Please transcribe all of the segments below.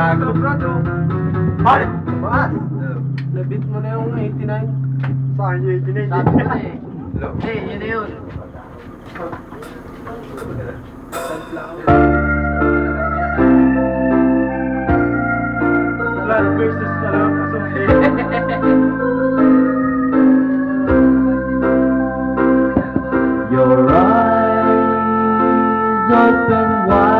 Gago, brado. Pare, maas. Nabit mo na yung 89. Saan yung 89? Sabi ko eh. Hey, yun na yun. Blood versus Salam. Your eyes open wide.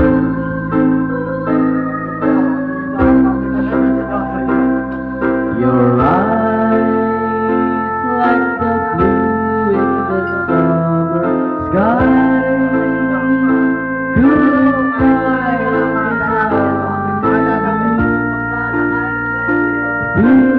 Mm-hmm.